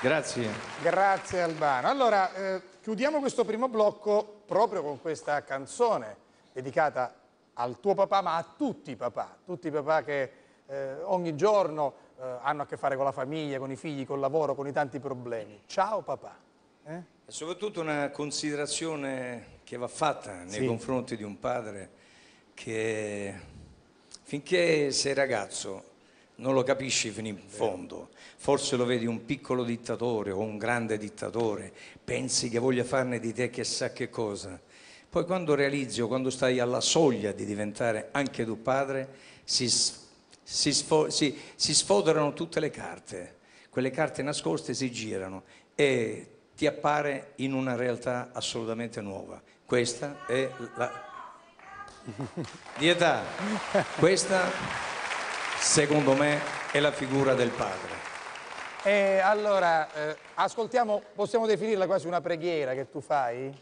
Grazie. Grazie Albano. Allora, eh, chiudiamo questo primo blocco proprio con questa canzone dedicata al tuo papà, ma a tutti i papà, tutti i papà che eh, ogni giorno eh, hanno a che fare con la famiglia, con i figli, col lavoro, con i tanti problemi. Ciao papà. Eh? È soprattutto una considerazione che va fatta nei sì. confronti di un padre che finché sei ragazzo non lo capisci fino in fondo, forse lo vedi un piccolo dittatore o un grande dittatore, pensi che voglia farne di te chissà che cosa. Poi quando realizzi o quando stai alla soglia di diventare anche tu padre, si, si, si, si sfoderano tutte le carte, quelle carte nascoste si girano e ti appare in una realtà assolutamente nuova. Questa è la... Di età. Questa secondo me, è la figura del padre. E allora, eh, ascoltiamo, possiamo definirla quasi una preghiera che tu fai?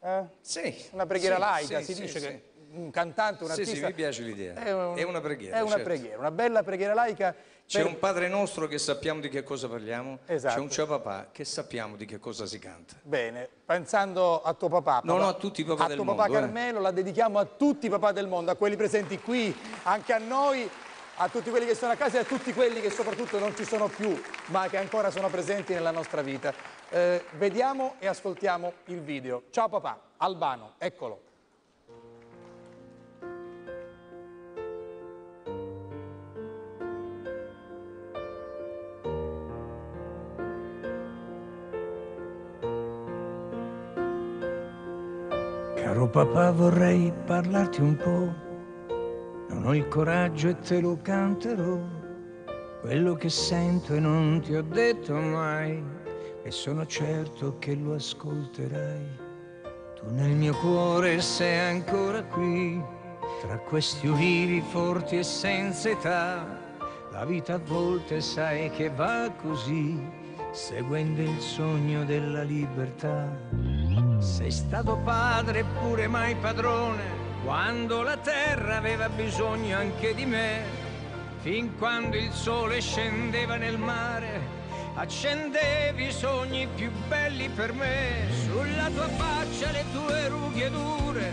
Eh? Sì. Una preghiera sì, laica, sì, si dice che un cantante, un artista... Sì, sì, mi piace l'idea. È, un, è, una preghiera, È una certo. preghiera, una bella preghiera laica. C'è per... un Padre nostro che sappiamo di che cosa parliamo, esatto. c'è un ciao papà che sappiamo di che cosa si canta. Bene, pensando a tuo papà... papà no, no, a tutti i papà del mondo. A tuo papà eh. Carmelo la dedichiamo a tutti i papà del mondo, a quelli presenti qui, anche a noi, a tutti quelli che sono a casa e a tutti quelli che soprattutto non ci sono più, ma che ancora sono presenti nella nostra vita. Eh, vediamo e ascoltiamo il video. Ciao papà, Albano, eccolo. Caro papà vorrei parlarti un po' Non ho il coraggio e te lo canterò, quello che sento e non ti ho detto mai, e sono certo che lo ascolterai. Tu nel mio cuore sei ancora qui, tra questi ulivi forti e senza età. La vita a volte sai che va così, seguendo il sogno della libertà. Sei stato padre pure mai padrone quando la terra aveva bisogno anche di me, fin quando il sole scendeva nel mare, accendevi i sogni più belli per me, sulla tua faccia le tue rughe dure,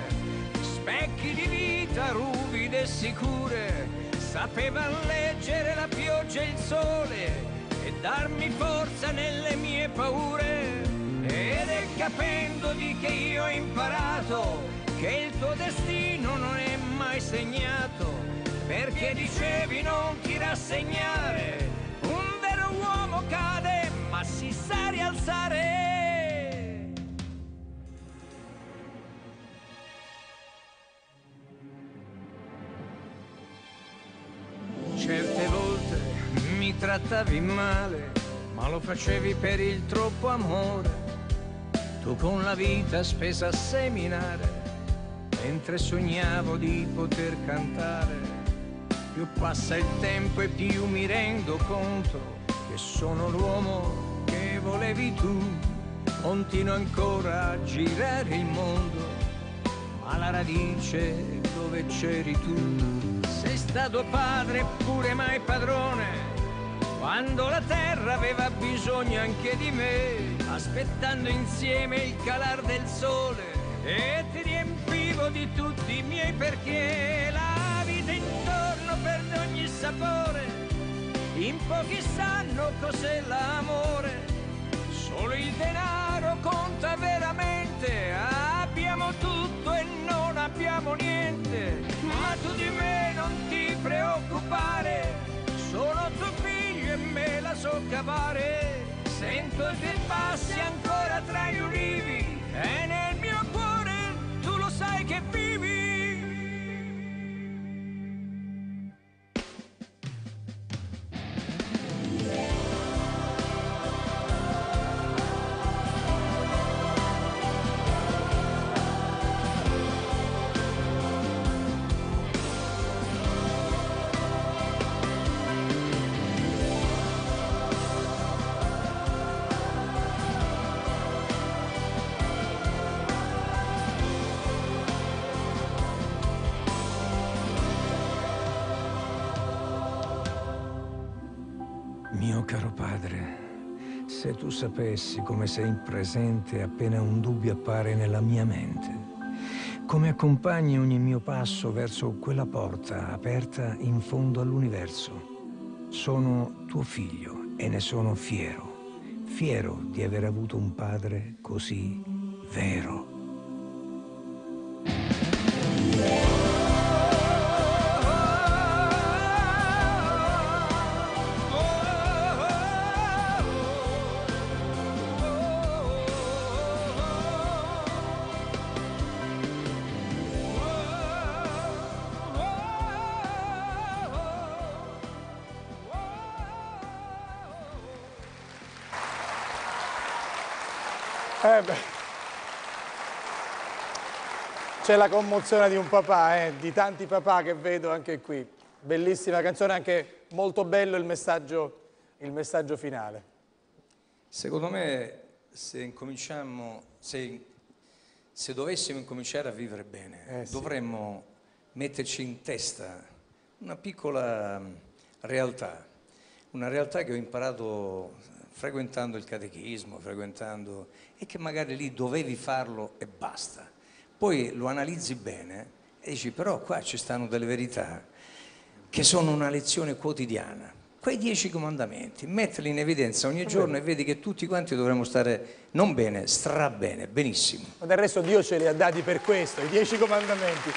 specchi di vita ruvide e sicure, sapevano leggere la pioggia e il sole e darmi forza nelle mie paure. Ed è capendo di che io ho imparato che il tuo destino non è mai segnato, perché dicevi non ti rassegnare, un vero uomo cade ma si sa rialzare. Certe volte mi trattavi male, ma lo facevi per il troppo amore. Tu con la vita spesa a seminare mentre sognavo di poter cantare. Più passa il tempo e più mi rendo conto che sono l'uomo che volevi tu. Continuo ancora a girare il mondo, ma la radice dove c'eri tu. Sei stato padre pure mai padrone, quando la terra aveva bisogno anche di me, aspettando insieme il calar del sole e ti riempivo di tutti i miei perché la vita intorno perde ogni sapore, in pochi sanno cos'è l'amore, solo il denaro conta veramente, abbiamo tutto e non abbiamo niente, ma tu di me non ti preoccupare, sono tuo figlio e me la so cavare, sento che passi ancora tra gli ulivi. E nel Mio caro padre, Se tu sapessi come sei presente appena un dubbio appare nella mia mente, come accompagni ogni mio passo verso quella porta aperta in fondo all'universo. Sono tuo figlio e ne sono fiero, fiero di aver avuto un padre così vero. Eh C'è la commozione di un papà, eh, di tanti papà che vedo anche qui. Bellissima canzone, anche molto bello il messaggio, il messaggio finale. Secondo me se incominciamo, se, se dovessimo incominciare a vivere bene, eh, sì. dovremmo metterci in testa una piccola realtà, una realtà che ho imparato frequentando il catechismo, frequentando, e che magari lì dovevi farlo e basta. Poi lo analizzi bene e dici però qua ci stanno delle verità che sono una lezione quotidiana. Quei dieci comandamenti, metterli in evidenza ogni giorno e vedi che tutti quanti dovremmo stare non bene, strabene, benissimo. Ma del resto Dio ce li ha dati per questo, i dieci comandamenti.